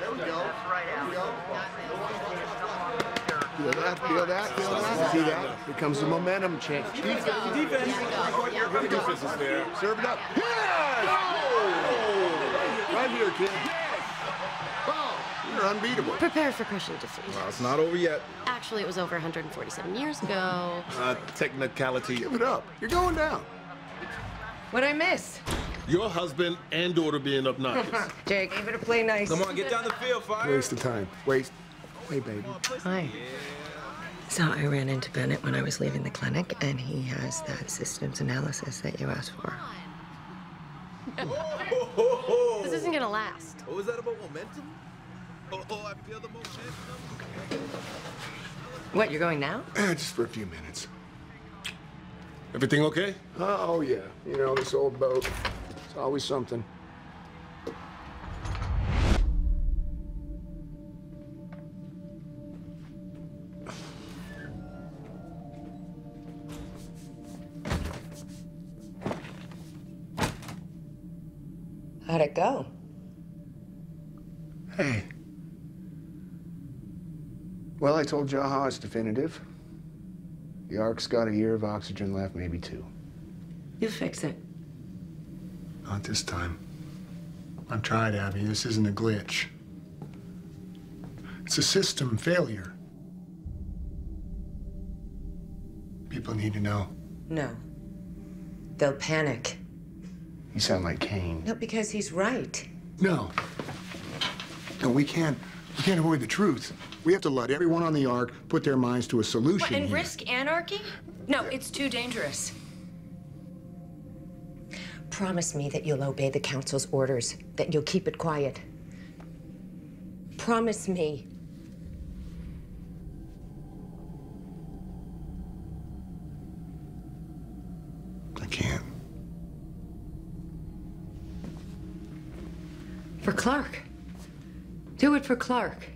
There we go. That's right, There we Feel that? Feel that? Feel that? See that? Here comes the momentum change. Defense. Good defense is there. Serve it up. Yes! Oh! Right here, kid. Oh, you're unbeatable. Prepare for crushing defeat. Well, it's not over yet. Actually, it was over 147 years ago. Uh, technicality. Give it up. You're going down. What'd I miss? Your husband and daughter being obnoxious. Jake, you better play nice. Come on, get down the field, fire. Waste of time. Waste. Hey, baby. Hi. So I ran into Bennett when I was leaving the clinic, and he has that systems analysis that you asked for. This isn't gonna last. What was that about momentum? Oh, oh, I feel the momentum. What, you're going now? Eh, just for a few minutes. Everything okay? Oh, yeah. You know, this old boat. It's always something. How'd it go? Hey. Well, I told Jaha it's definitive. The Ark's got a year of oxygen left, maybe two. You fix it. Not this time. I've tried, Abby. This isn't a glitch. It's a system failure. People need to know. No. They'll panic. You sound like Kane. No, because he's right. No. No, we can't. We can't avoid the truth. We have to let everyone on the Ark put their minds to a solution. And here. risk anarchy? No, it's too dangerous. Promise me that you'll obey the council's orders, that you'll keep it quiet. Promise me. I can't. For Clarke. Do it for Clarke.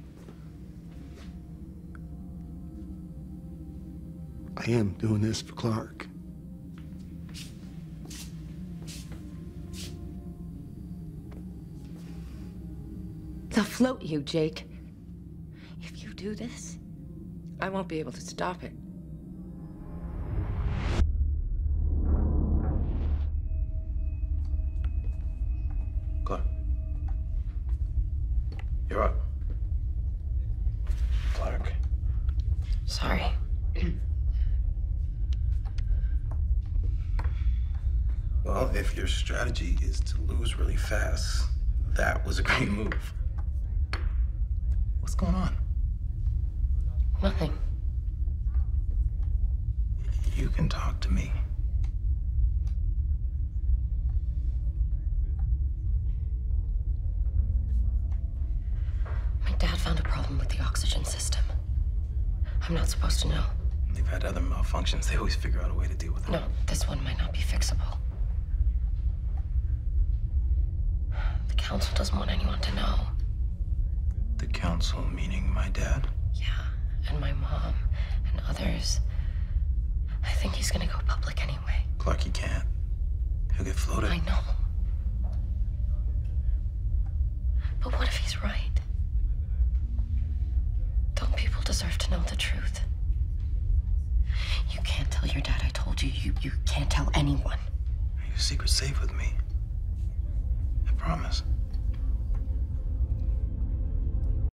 I am doing this for Clarke. They'll float you, Jake. If you do this, I won't be able to stop it. Clarke. You're up. Clarke. Sorry. Well, if your strategy is to lose really fast, that was a great move. What's going on? Nothing. You can talk to me. My dad found a problem with the oxygen system. I'm not supposed to know. They've had other malfunctions. They always figure out a way to deal with them. No, this one might not be fixable. The council doesn't want anyone to know. The council, meaning my dad? Yeah, and my mom and others. I think he's gonna go public anyway. Clarke, he can't. He'll get floated. I know. But what if he's right? Don't people deserve to know the truth? You can't tell your dad I told you. You, you can't tell anyone. Your secret's safe with me. I promise.